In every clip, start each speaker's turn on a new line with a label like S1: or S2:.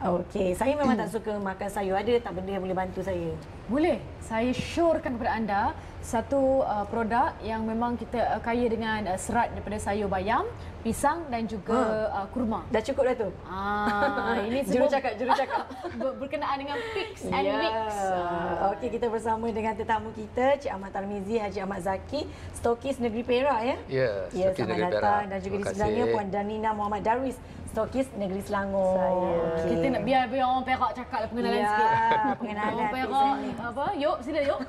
S1: Okey, saya memang tak suka makan sayur. Ada tak benda yang boleh bantu saya?
S2: Boleh. Saya syorkan kepada anda satu uh, produk yang memang kita uh, kaya dengan uh, serat daripada sayur bayam, pisang dan juga uh, kurma.
S1: Dah cukup dah tu?
S2: Ah, ini
S1: Juru
S2: semua
S1: cakap, juru cakap.
S2: ber- berkenaan dengan picks and
S1: Ya.
S2: mix. Ah.
S1: Okey, kita bersama dengan tetamu kita, Cik Ahmad Tarmizi, Haji Ahmad Zaki, stokis negeri Perak ya.
S3: Ya,
S1: Ya,
S3: stokis
S1: selamat
S3: negeri
S1: datang
S3: Perak.
S1: dan juga di sebelahnya. Puan Danina Muhammad Darwis, stokis negeri Selangor.
S4: Saya.
S1: Okey.
S2: Kita nak biar biar orang Perak cakap lah pengenalan
S1: Ya,
S2: sikit.
S1: pengenalan
S2: Orang Perak apa? Yuk, sila yuk.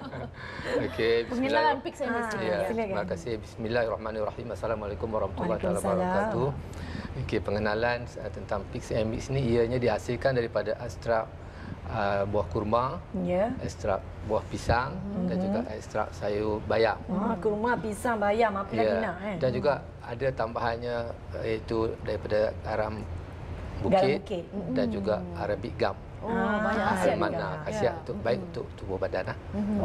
S3: Okey,
S2: pengenalan
S3: bismillah.
S2: picks and mix.
S1: Ah.
S3: Ya, terima kasih. Bismillahirrahmanirrahim. Assalamualaikum warahmatullahi
S1: Waalaikumsalam.
S3: wabarakatuh. Okey, pengenalan uh, tentang Pix and Mix ni ianya dihasilkan daripada ekstrak uh, buah kurma,
S1: Ya.
S3: ekstrak buah pisang dan juga ekstrak sayur bayam.
S1: Ah, kurma, pisang, bayam, apa lagi nak eh?
S3: Dan juga ada tambahannya iaitu daripada garam bukit,
S1: bukit.
S3: dan juga arabic gum.
S2: Oh, banyak khasiat
S3: Mana khasiat
S2: Ya.
S3: untuk baik untuk tubuh badan lah.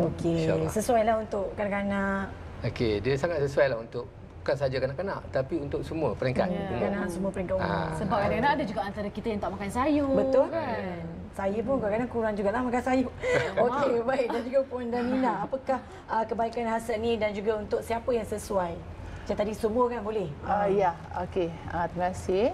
S1: Okey,
S3: InsyaAllah.
S1: sesuai lah untuk kanak-kanak.
S3: Okey, dia sangat sesuai lah untuk bukan saja kanak-kanak tapi untuk semua peringkat
S2: Ya.
S3: umur.
S1: Kanak semua peringkat umur.
S3: Ah.
S2: Sebab kadang-kadang ada juga antara kita yang tak makan sayur.
S1: Betul
S2: kan?
S1: Saya pun kadang-kadang kurang jugalah makan sayur. Okey, baik. Dan juga Puan Danina, apakah uh, kebaikan hasil ni dan juga untuk siapa yang sesuai? Macam tadi semua kan boleh?
S4: Uh, ya, okey. Uh, terima kasih.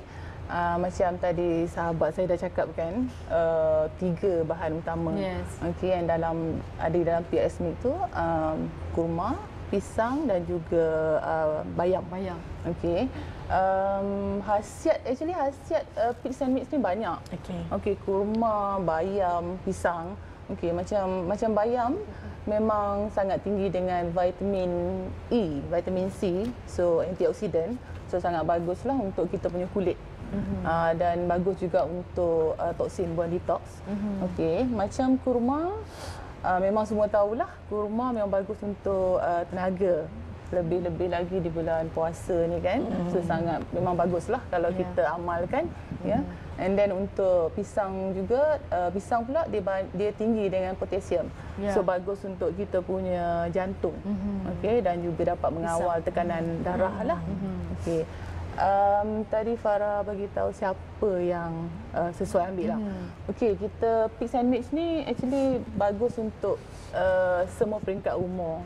S4: Uh, macam tadi sahabat saya dah cakap kan, uh, tiga bahan utama.
S2: Yes.
S4: Okey, yang dalam ada dalam PS Mix tu um, kurma, pisang dan juga uh, bayam.
S2: Bayang.
S4: Okey. Um, khasiat actually khasiat uh, Pix and Mix ni banyak.
S1: Okey.
S4: Okey, kurma, bayam, pisang. Okey, macam macam bayam memang sangat tinggi dengan vitamin E, vitamin C, so antioksidan. So sangat baguslah untuk kita punya kulit. Mm-hmm. Uh, dan bagus juga untuk uh, toksin buang detox. Mm-hmm. Okey, macam kurma uh, memang semua tahulah kurma memang bagus untuk uh, tenaga. Lebih-lebih lagi di bulan puasa ni kan. Mm-hmm. So sangat memang baguslah kalau yeah. kita amalkan mm-hmm. ya. And then untuk pisang juga uh, pisang pula dia dia tinggi dengan potasium.
S2: Ya.
S4: So bagus untuk kita punya jantung. Mm-hmm. Okey dan juga dapat mengawal tekanan darah lah. Mm-hmm. Okey. Um, tadi Farah bagi tahu siapa yang uh, sesuai ambil lah.
S2: Hmm.
S4: Okey, kita Pix and Mix ni actually bagus untuk uh, semua peringkat umur.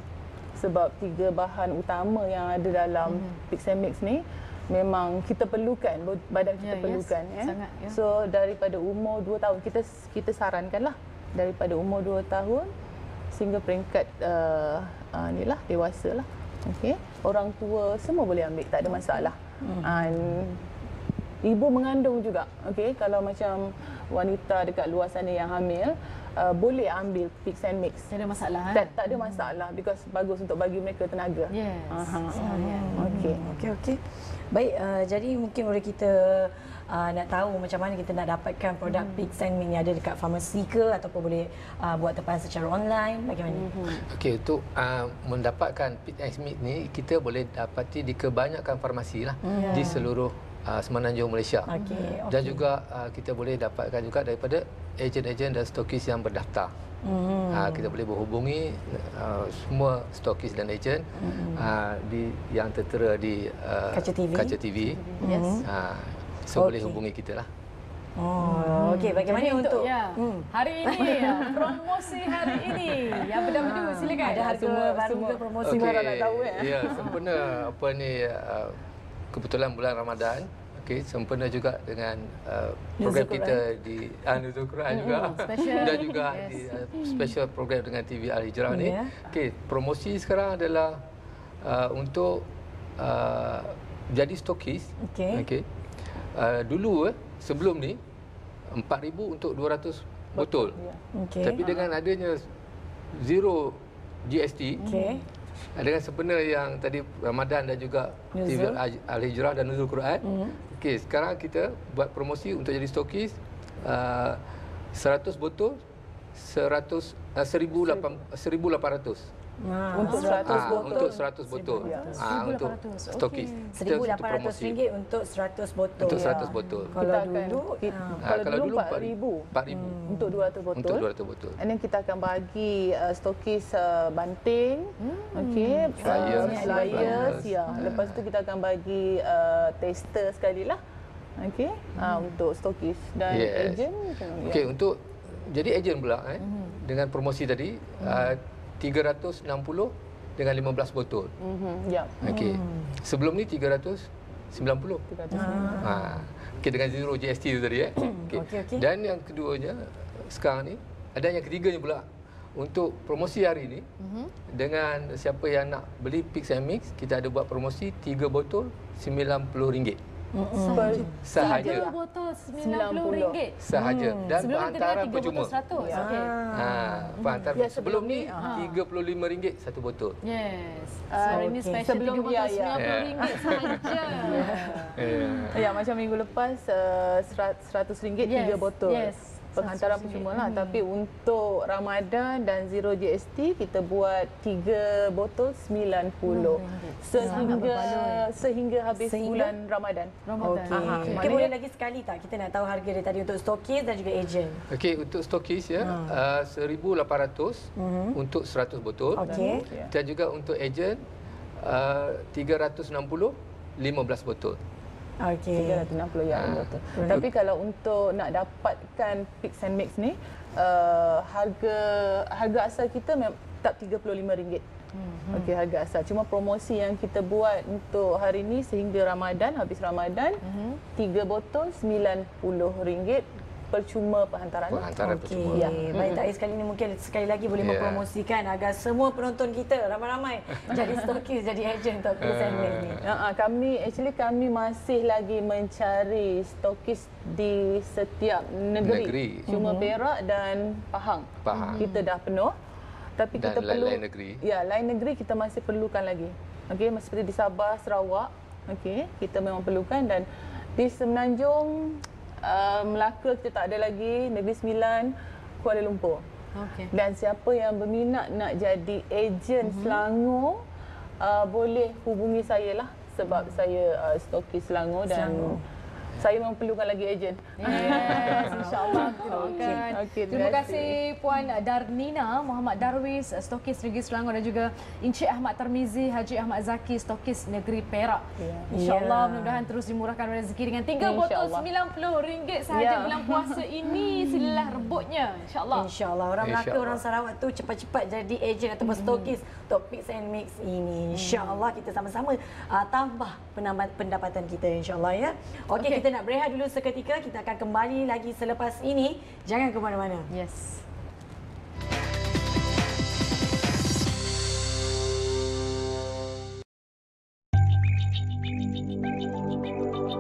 S4: Sebab tiga bahan utama yang ada dalam
S2: Hmm.
S4: Pix and Mix ni memang kita perlukan, badan kita
S2: Ya, yes.
S4: perlukan ya.
S2: Sangat, ya.
S4: So daripada umur 2 tahun kita kita sarankanlah daripada umur 2 tahun sehingga peringkat uh, uh, ni lah dewasa lah. Okey. Orang tua semua boleh ambil, tak ada masalah. Hmm. Uh, ibu mengandung juga. Okey, kalau macam wanita dekat luar sana yang hamil uh, boleh ambil Pix and Mix.
S2: Tak ada masalah. eh?
S4: Tak, tak ada masalah because bagus untuk bagi mereka tenaga.
S2: Yes.
S4: Aha.
S2: Ah, ya.
S4: Okey.
S1: Okey, okey. Baik, uh, jadi mungkin boleh kita uh, nak tahu macam mana kita nak dapatkan produk hmm. Pix and Mix ni ada dekat farmasi ke ataupun boleh uh, buat tempahan secara online, bagaimana? Hmm.
S3: Okey, untuk uh, mendapatkan Pit and Smith ni kita boleh dapati di kebanyakan farmasi lah
S1: Hmm.
S3: di seluruh uh, Semenanjung Malaysia.
S1: Okey,
S3: Dan
S1: okey.
S3: juga uh, kita boleh dapatkan juga daripada ejen-ejen dan stokis yang berdaftar.
S1: Hmm.
S3: Uh, kita boleh berhubungi uh, semua stokis dan ejen uh, di yang tertera di uh,
S1: Kaca TV.
S3: Kaca TV.
S2: Yes.
S3: Uh, so boleh
S1: Okey.
S3: hubungi kita lah.
S1: Oh, okey. Bagaimana
S2: Jadi
S1: untuk,
S2: ya,
S1: Hmm.
S2: hari ini ya, promosi hari ini yang berdahulu silakan.
S1: Ada harga
S4: Semua-
S1: baru
S4: semua-
S1: promosi
S4: orang nak tahu, eh?
S3: Ya, sempena apa ni uh, kebetulan bulan Ramadan. Okey, sempena juga dengan uh, program
S1: Nuzul
S3: kita di uh, Nuzul Quran juga
S2: special.
S3: dan juga
S2: Yes.
S3: di uh, special program dengan TV Al Hijrah ni.
S1: Ya.
S3: Okey, promosi sekarang adalah uh, untuk uh, jadi stokis.
S1: Okey.
S3: Okey. Uh, dulu eh sebelum ni 4000 untuk 200 botol.
S4: Ya.
S1: Okey.
S3: Tapi dengan adanya zero GST,
S1: Okey.
S3: Dengan sempena yang tadi Ramadan dan juga
S1: Nuzul.
S3: Al-Hijrah dan Nuzul Quran. Mm. Okey, sekarang kita buat promosi untuk jadi stokis uh, 100 botol 100 uh, 1800 1800.
S1: Ha.
S4: Untuk 100
S3: Ah,
S4: botol.
S3: untuk 100 botol.
S4: Ya.
S3: Ah, untuk
S2: 1800.
S3: stokis. Untuk
S1: RM1,800
S3: promosi.
S1: untuk 100 botol.
S3: Untuk
S1: Ya.
S3: 100 botol.
S1: Kalau
S4: Kita akan-
S1: dulu,
S4: kita-
S1: ah,
S3: Ah,
S4: Kalau dulu
S3: 4,000.
S4: 4,000.
S3: 4,000
S4: untuk 200 botol.
S3: untuk 200 botol.
S4: And then kita akan bagi uh, stokis uh, banting, hmm. okey,
S3: Flyers,
S4: uh, flyers, ya. Lepas tu kita akan bagi uh, tester sekali lah okey uh, untuk stokis dan
S3: Yes.
S4: ejen?
S3: Okey, untuk jadi ejen pula eh
S4: Mhm.
S3: dengan promosi tadi uh, 360 dengan 15 botol.
S4: Mhm, ya.
S3: Okey. Sebelum ni 390.
S4: Kita
S3: Ha. Okey dengan zero GST tu tadi eh. Okey.
S1: Okey, okey.
S3: Dan yang keduanya sekarang ni ada yang ketiganya pula untuk promosi hari ni
S1: Mhm.
S3: dengan siapa yang nak beli Pix and Mix kita ada buat promosi 3 botol RM90
S4: per
S3: sahaja.
S2: Tiga botol RM90.
S3: Sahaja dan
S2: Sebelum kita
S3: penghantaran
S2: tiga
S3: percuma.
S2: botol.
S4: Ya.
S2: Okey.
S3: Ha, penghantaran
S4: Ya,
S3: sebelum
S4: sebelum
S3: ni
S4: ni, ha.
S3: RM35 satu botol.
S2: Yes.
S4: Ah,
S2: Hari ini
S1: okey.
S2: special
S4: Sebelum
S2: tiga
S4: dia,
S2: botol
S4: ya.
S2: RM90 sahaja.
S3: Eh.
S4: Ya, macam minggu lepas uh, RM100
S2: Yes,
S4: tiga botol.
S2: yes.
S4: Penghantaran
S2: RM100.
S4: percuma lah. Tapi untuk Ramadan dan Zero GST, kita buat tiga botol RM90. Sehingga, sehingga habis
S1: Sehingga?
S4: bulan Ramadan.
S2: Ramadan.
S1: Okey. Mungkin
S4: maknanya-
S1: boleh lagi sekali tak kita nak tahu harga dia tadi untuk stokis dan juga ejen.
S3: Okey, untuk stokis ya, uh, 1800 untuk 100 botol.
S1: Okey.
S3: Dan juga untuk ejen uh, 360 15 botol.
S1: Okey.
S4: 360 ya
S3: Ah.
S4: betul. Tapi kalau untuk nak dapatkan Pix and Mix ni uh, harga harga asal kita memang tetap RM35. Hmm. Okey harga asal. Cuma promosi yang kita buat untuk hari ni sehingga Ramadan habis Ramadan
S1: Mhm.
S4: tiga botol RM90 percuma penghantaran.
S3: Penghantaran
S1: Okey,
S3: percuma.
S4: Ya.
S1: baik tak sekali ni mungkin sekali lagi boleh
S3: Ya.
S1: mempromosikan agar semua penonton kita ramai-ramai jadi stokis, jadi ejen untuk Pix and Mix ni.
S4: Ya, ah, kami actually kami masih lagi mencari stokis di setiap negeri.
S3: Negeri.
S4: Cuma Perak dan Pahang.
S3: Pahang.
S4: Kita dah penuh. Tapi
S3: Dan
S4: kita perlu
S3: lain-lain negeri.
S4: Ya, lain negeri kita masih perlukan lagi. Okey, seperti di Sabah, Sarawak, okey, kita memang perlukan dan di Semenanjung uh, Melaka kita tak ada lagi, Negeri Sembilan, Kuala Lumpur.
S2: Okey.
S4: Dan siapa yang berminat nak jadi ejen
S1: Mhm.
S4: Selangor uh, boleh hubungi saya lah sebab saya uh, stokis Selangor dan
S1: Selangor.
S4: Saya memang perlukan lagi ejen.
S2: Yes, insyaAllah kita doakan.
S4: Okey,
S2: terima
S4: terima
S2: kasih Puan Darnina, Muhammad Darwis, Stokis Negeri Selangor dan juga Encik Ahmad Tarmizi, Haji Ahmad Zaki, Stokis Negeri Perak.
S4: Ya.
S2: InsyaAllah
S1: Ya.
S2: mudah-mudahan terus dimurahkan rezeki dengan tiga botol
S4: InsyaAllah.
S2: RM90 sahaja
S4: Ya.
S2: bulan puasa ini. Silalah rebutnya. InsyaAllah.
S1: InsyaAllah orang Melaka,
S3: InsyaAllah.
S1: orang Sarawak tu cepat-cepat jadi ejen ataupun stokis untuk Pix and Mix ini. InsyaAllah kita sama-sama uh, tambah penambah pendapatan kita insyaAllah ya. Okey,
S2: Okey.
S1: Kita nak berehat dulu seketika. Kita akan kembali lagi selepas ini. Jangan ke mana-mana.
S2: Yes.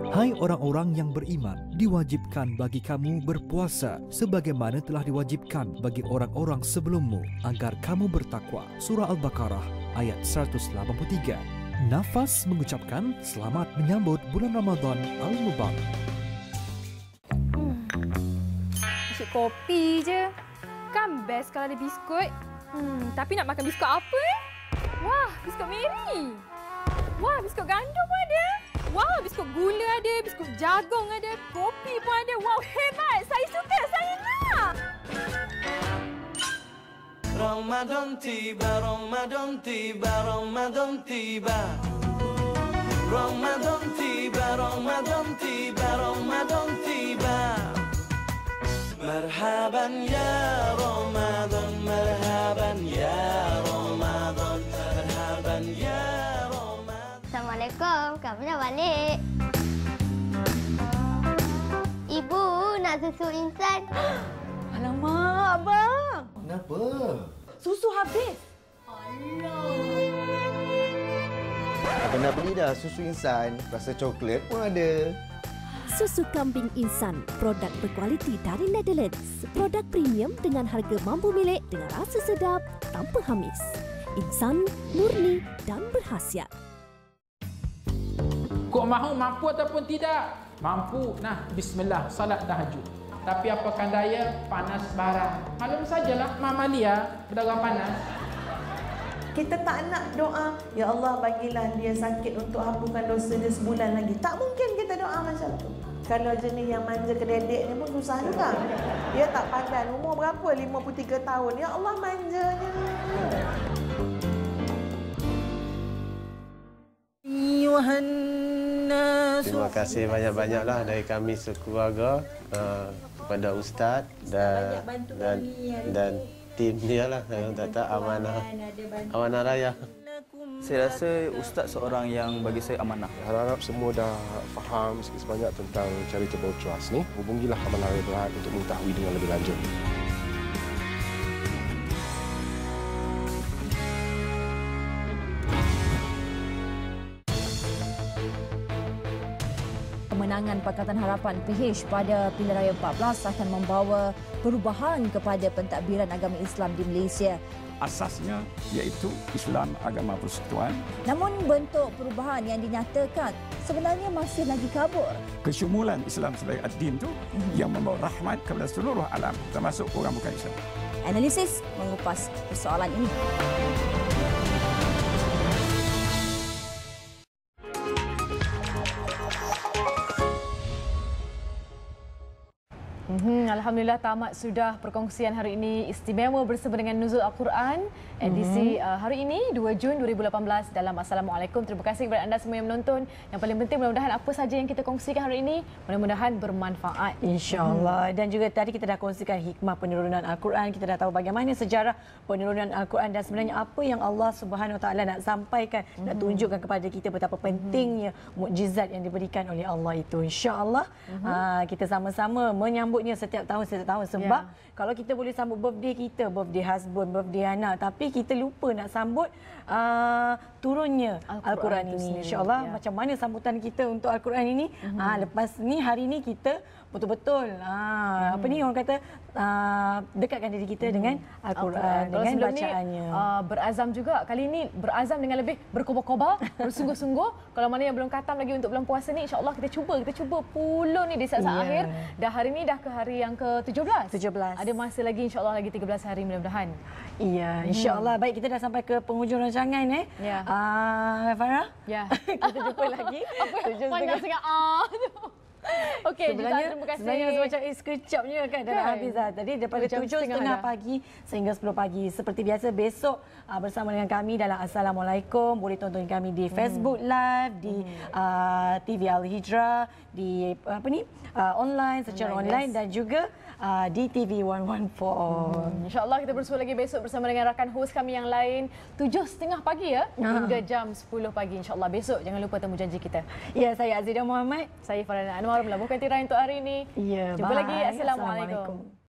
S5: Hai orang-orang yang beriman, diwajibkan bagi kamu berpuasa sebagaimana telah diwajibkan bagi orang-orang sebelummu agar kamu bertakwa. Surah Al-Baqarah ayat 183. Nafas mengucapkan selamat menyambut bulan Ramadan Al-Mubarak.
S6: Asyik kopi je. Kan best kalau ada biskut. Hmm, tapi nak makan biskut apa eh? Wah, biskut Mary. Wah, biskut gandum ada. Wah, biskut gula ada, biskut jagung ada, kopi pun ada. Wow, hebat. Saya suka, saya nak.
S7: Ramadan tiba, Ramadan tiba, Ramadan tiba. Ramadan tiba, Ramadan tiba, Ramadan tiba. Marhaban ya Ramadan, marhaban ya Ramadan, marhaban ya Ramadan.
S8: Assalamualaikum, kamu dah balik. Ibu nak susu insan.
S1: Alamak, abang.
S9: Kenapa?
S1: Susu habis.
S9: Abang nak beli dah susu insan. Rasa coklat pun ada.
S10: Susu kambing insan, produk berkualiti dari Netherlands. Produk premium dengan harga mampu milik dengan rasa sedap tanpa hamis. Insan, murni dan berhasiat.
S11: Kok mahu mampu ataupun tidak? Mampu. Nah, bismillah, salat tahajud. Tapi apakah daya panas barang. Malum sajalah mamalia berdarah panas.
S12: Kita tak nak doa, Ya Allah bagilah dia sakit untuk hapuskan dosa dia sebulan lagi. Tak mungkin kita doa macam tu. Kalau jenis yang manja kedek ni pun susah juga. Dia tak pandan. Umur berapa? 53 tahun. Ya Allah manjanya.
S13: Terima kasih banyak-banyaklah dari kami sekeluarga. Ah, kepada ustaz dan dan dan tim dia lah yang kata amanah amanah raya.
S14: Saya rasa ustaz seorang yang bagi saya amanah.
S15: Harap semua dah faham sikit sebanyak tentang charitable trust ni. Hubungilah Amanah Raya Berhad untuk mengetahui dengan lebih lanjut.
S16: Kemenangan Pakatan Harapan PH pada Pilihan Raya 14 akan membawa perubahan kepada pentadbiran agama Islam di Malaysia.
S17: asasnya iaitu Islam agama persekutuan.
S16: Namun bentuk perubahan yang dinyatakan sebenarnya masih lagi kabur.
S17: Kesyumulan Islam sebagai ad-din itu yang membawa rahmat kepada seluruh alam termasuk orang bukan Islam.
S16: Analisis mengupas persoalan ini.
S2: Alhamdulillah tamat sudah perkongsian hari ini istimewa bersama dengan Nuzul Al-Quran edisi mm-hmm. uh, hari ini 2 Jun 2018 dalam Assalamualaikum. Terima kasih kepada anda semua yang menonton. Yang paling penting mudah-mudahan apa saja yang kita kongsikan hari ini mudah-mudahan bermanfaat.
S1: InsyaAllah. Mm-hmm. Dan juga tadi kita dah kongsikan hikmah penurunan Al-Quran. Kita dah tahu bagaimana sejarah penurunan Al-Quran dan sebenarnya apa yang Allah Subhanahu Taala nak sampaikan, mm-hmm. nak tunjukkan kepada kita betapa pentingnya mukjizat yang diberikan oleh Allah itu. InsyaAllah mm-hmm. uh, kita sama-sama menyambut sambutnya setiap tahun setiap tahun sebab yeah. kalau kita boleh sambut birthday kita, birthday husband, birthday anak tapi kita lupa nak sambut uh, turunnya Al-Quran, Al ini. Insya-Allah yeah. macam mana sambutan kita untuk Al-Quran ini? Mm-hmm. Uh, lepas ni hari ni kita betul-betul uh, hmm. apa ni orang kata uh, dekatkan diri kita hmm. dengan Al-Quran Al dengan bacaannya. Ni, uh,
S2: berazam juga kali ini berazam dengan lebih berkobar-kobar, bersungguh-sungguh. Kalau mana yang belum katam lagi untuk bulan puasa ni insya-Allah kita cuba kita cuba puluh ni di saat-saat yeah. akhir. Dah hari ni dah ke hari yang ke-17.
S1: 17.
S2: Ada masa lagi insya-Allah lagi 13 hari mudah-mudahan.
S1: Iya, insya-Allah. Hmm. Baik kita dah sampai ke penghujung rancangan eh. Ya. Uh, Farah?
S2: Ya.
S1: kita jumpa lagi.
S2: Tujuh setengah. Ah. Okey,
S1: sebenarnya,
S2: terima kasih.
S1: Sebenarnya macam eh, sekejapnya kan dah kan? habis dah. Tadi daripada tujuh setengah pagi sehingga sepuluh pagi. Seperti biasa besok uh, bersama dengan kami dalam Assalamualaikum. Boleh tonton kami di hmm. Facebook Live, di hmm. uh, TV Al-Hijrah, di apa ni uh, online, secara online, online yes. dan juga uh, di TV 114. Hmm.
S2: InsyaAllah kita bersua lagi besok bersama dengan rakan host kami yang lain. Tujuh setengah pagi ya, hingga jam sepuluh pagi. InsyaAllah besok jangan lupa temu janji kita.
S1: Ya, saya Azidah Muhammad.
S2: Saya Farhana Anwar melabuhkan tirai untuk hari ini.
S1: Ya,
S2: Jumpa bye. lagi. Assalamualaikum. Assalamualaikum.